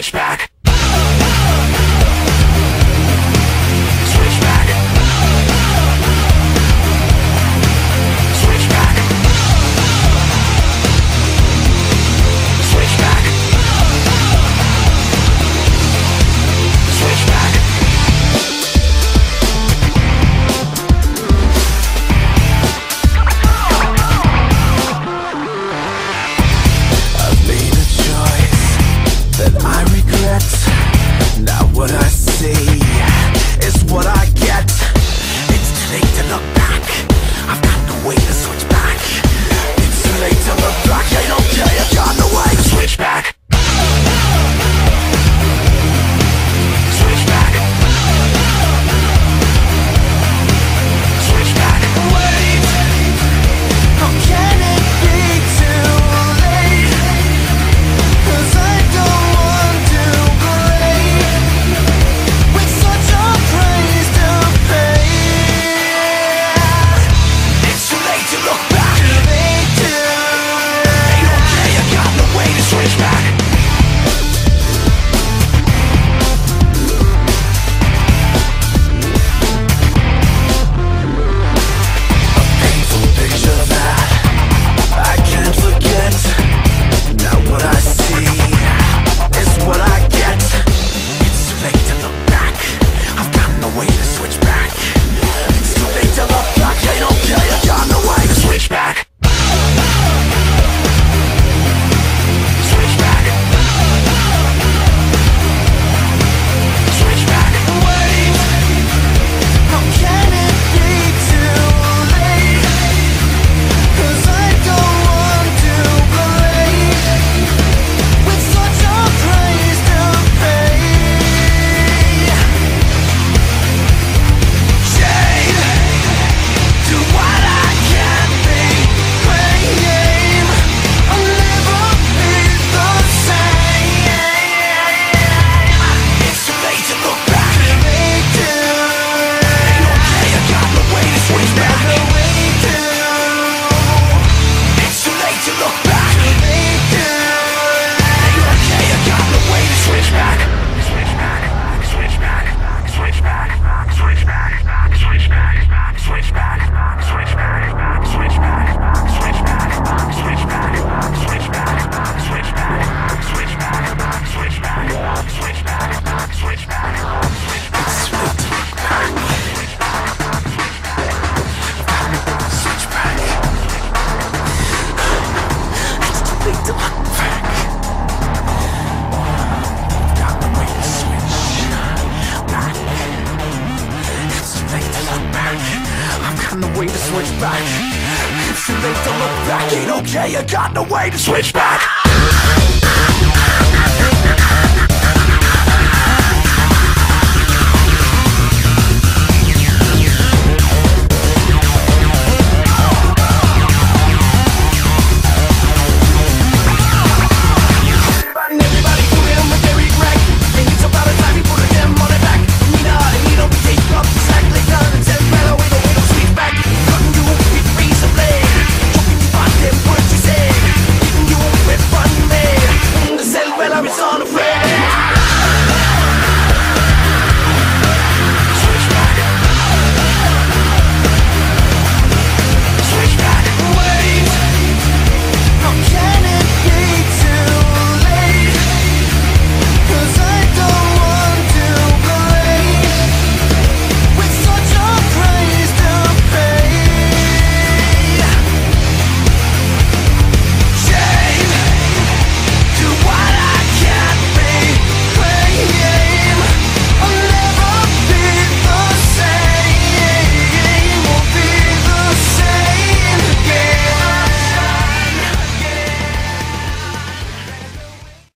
Switchback. Got no way to switch back. Too late to look back Ain't okay, I got no way to switch back